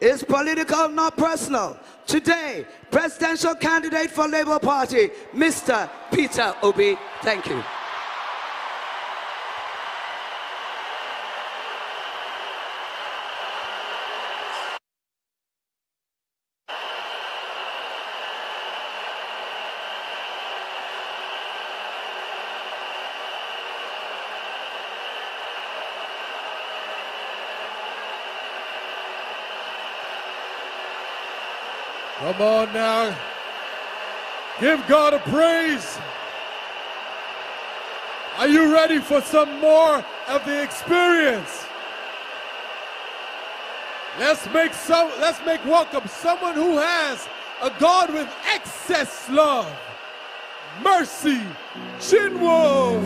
is political, not personal. Today, presidential candidate for Labour Party, Mr. Peter Obi. Thank you. Come on now. Give God a praise. Are you ready for some more of the experience? Let's make some let's make welcome someone who has a God with excess love. Mercy. Chinwo.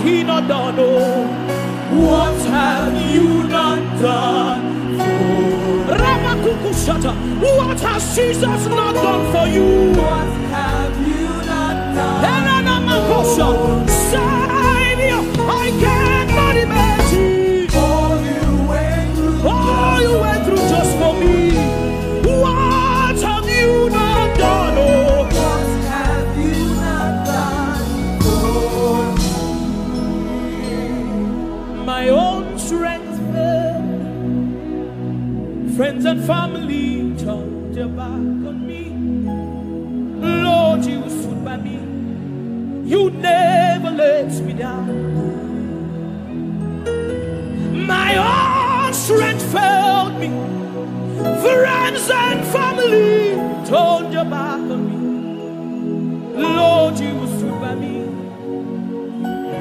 He not done? Oh. What have you not done for. What has Jesus not done for you? Friends and family turned their back on me. Lord, you stood by me. You never let me down. My own strength failed me. Friends and family turned their back on me. Lord, you stood by me.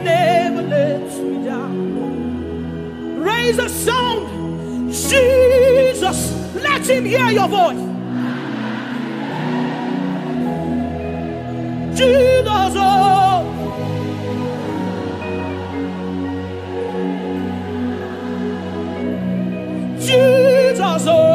Never let me down raise a sound. Let him hear your voice. Jesus, oh. Jesus, oh.